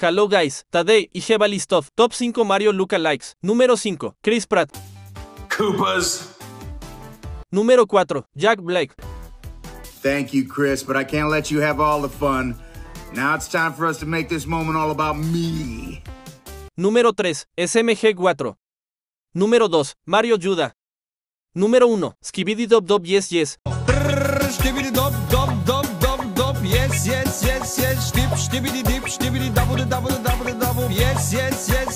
Hello guys, today y Sheva Listov, top 5 Mario Luca likes. Número 5, Chris Pratt. Koopas. Número 4, Jack Blake. Thank you, Chris, but I can't let you have all the fun. Now it's time for us to make this moment all about me. Número 3, SMG4. Número 2, Mario Judah. Número 1, Skibidi Dob Dob Yes Yes. Dop dop dop dop yes yes yes yes stib stibidi dip stibidi double double double double yes yes yes